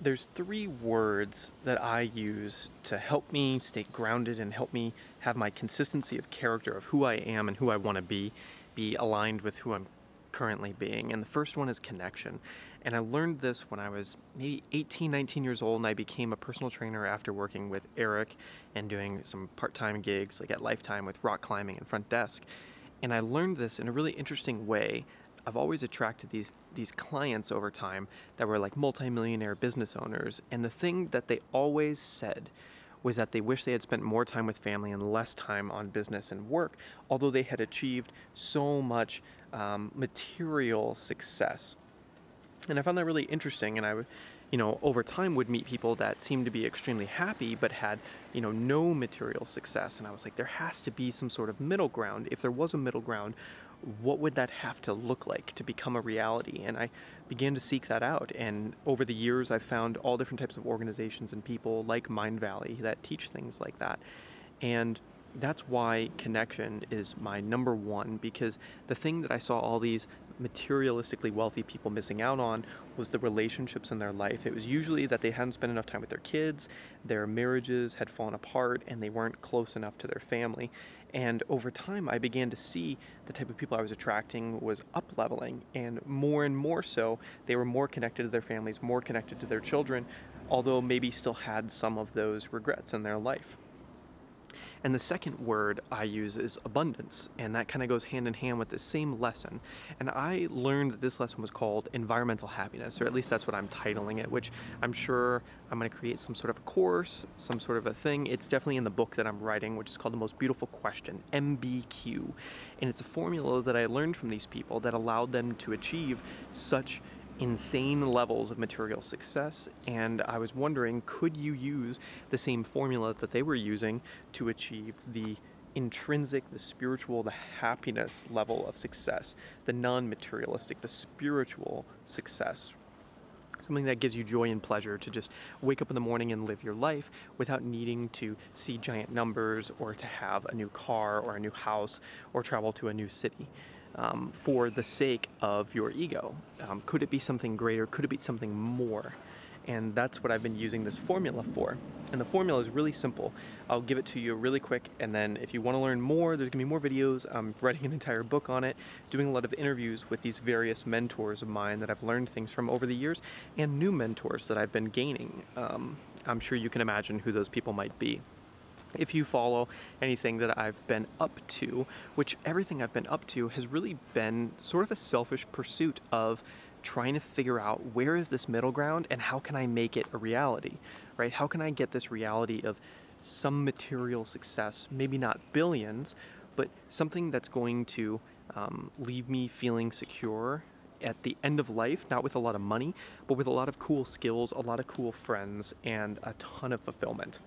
there's three words that I use to help me stay grounded and help me have my consistency of character of who I am and who I want to be be aligned with who I'm currently being. And the first one is connection. And I learned this when I was maybe 18, 19 years old and I became a personal trainer after working with Eric and doing some part-time gigs like at Lifetime with rock climbing and front desk. And I learned this in a really interesting way I've always attracted these these clients over time that were like multimillionaire business owners and the thing that they always said was that they wish they had spent more time with family and less time on business and work although they had achieved so much um, material success. And I found that really interesting and I would you know over time would meet people that seemed to be extremely happy but had you know no material success and I was like there has to be some sort of middle ground. If there was a middle ground what would that have to look like to become a reality? And I began to seek that out. And over the years, I've found all different types of organizations and people like Mindvalley that teach things like that. And that's why connection is my number one because the thing that I saw all these materialistically wealthy people missing out on was the relationships in their life. It was usually that they hadn't spent enough time with their kids, their marriages had fallen apart, and they weren't close enough to their family. And over time, I began to see the type of people I was attracting was up leveling, and more and more so, they were more connected to their families, more connected to their children, although maybe still had some of those regrets in their life. And the second word I use is abundance, and that kind of goes hand in hand with the same lesson. And I learned that this lesson was called environmental happiness, or at least that's what I'm titling it, which I'm sure I'm going to create some sort of a course, some sort of a thing. It's definitely in the book that I'm writing, which is called The Most Beautiful Question, MBQ. And it's a formula that I learned from these people that allowed them to achieve such insane levels of material success and I was wondering could you use the same formula that they were using to achieve the intrinsic, the spiritual, the happiness level of success, the non-materialistic, the spiritual success. Something that gives you joy and pleasure to just wake up in the morning and live your life without needing to see giant numbers or to have a new car or a new house or travel to a new city um, for the sake of your ego. Um, could it be something greater? Could it be something more? And that's what I've been using this formula for. And the formula is really simple. I'll give it to you really quick, and then if you want to learn more, there's gonna be more videos. I'm writing an entire book on it, doing a lot of interviews with these various mentors of mine that I've learned things from over the years, and new mentors that I've been gaining. Um, I'm sure you can imagine who those people might be if you follow anything that I've been up to, which everything I've been up to has really been sort of a selfish pursuit of trying to figure out where is this middle ground and how can I make it a reality, right? How can I get this reality of some material success, maybe not billions, but something that's going to um, leave me feeling secure at the end of life, not with a lot of money, but with a lot of cool skills, a lot of cool friends, and a ton of fulfillment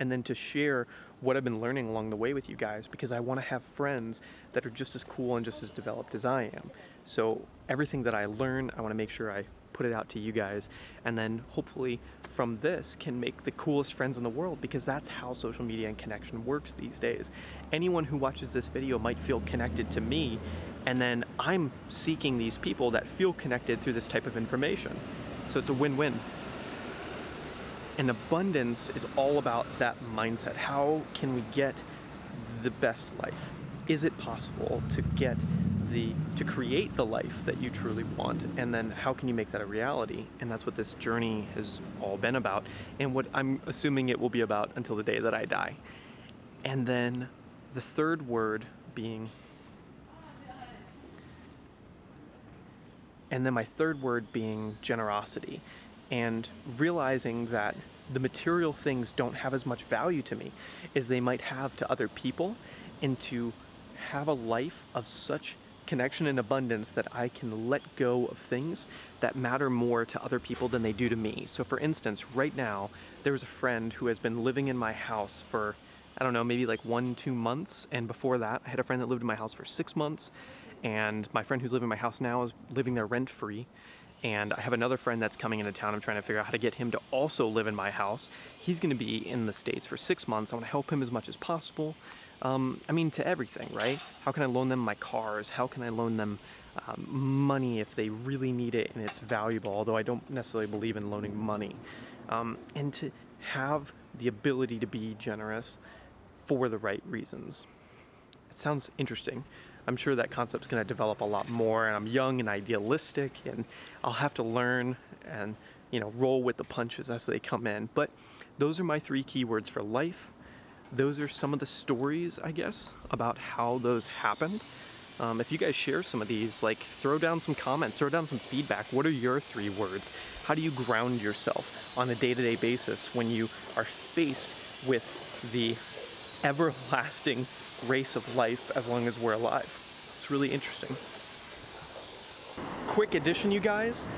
and then to share what I've been learning along the way with you guys because I want to have friends that are just as cool and just as developed as I am. So everything that I learn, I want to make sure I put it out to you guys and then hopefully from this can make the coolest friends in the world because that's how social media and connection works these days. Anyone who watches this video might feel connected to me and then I'm seeking these people that feel connected through this type of information. So it's a win-win. And abundance is all about that mindset. How can we get the best life? Is it possible to get the to create the life that you truly want and then how can you make that a reality and that's what this journey has all been about and what I'm assuming it will be about until the day that I die and then the third word being and then my third word being generosity and realizing that the material things don't have as much value to me as they might have to other people and to have a life of such connection and abundance that I can let go of things that matter more to other people than they do to me. So for instance, right now, there's a friend who has been living in my house for, I don't know, maybe like one, two months. And before that, I had a friend that lived in my house for six months. And my friend who's living in my house now is living there rent free and I have another friend that's coming into town. I'm trying to figure out how to get him to also live in my house. He's gonna be in the States for six months. I wanna help him as much as possible. Um, I mean, to everything, right? How can I loan them my cars? How can I loan them um, money if they really need it and it's valuable, although I don't necessarily believe in loaning money. Um, and to have the ability to be generous for the right reasons. It sounds interesting. I'm sure that concept's going to develop a lot more and I'm young and idealistic and I'll have to learn and you know roll with the punches as they come in. But those are my three keywords for life. Those are some of the stories, I guess, about how those happened. Um, if you guys share some of these, like throw down some comments, throw down some feedback. What are your three words? How do you ground yourself on a day-to-day -day basis when you are faced with the everlasting race of life as long as we're alive? It's really interesting. Quick addition, you guys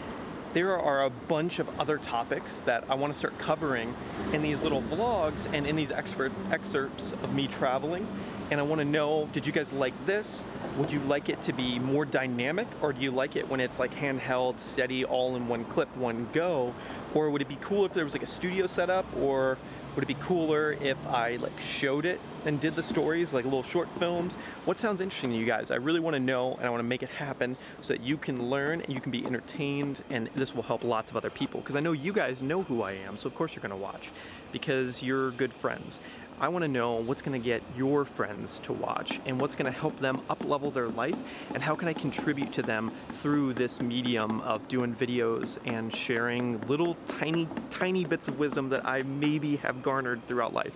there are a bunch of other topics that I want to start covering in these little vlogs and in these experts excerpts of me traveling. And I want to know, did you guys like this? Would you like it to be more dynamic or do you like it when it's like handheld, steady, all in one clip, one go? Or would it be cool if there was like a studio setup or would it be cooler if I like showed it and did the stories, like little short films? What sounds interesting to you guys? I really want to know and I want to make it happen so that you can learn and you can be entertained and this will help lots of other people because I know you guys know who I am, so of course you're to watch because you're good friends. I want to know what's going to get your friends to watch and what's going to help them up level their life and how can I contribute to them through this medium of doing videos and sharing little tiny, tiny bits of wisdom that I maybe have garnered throughout life.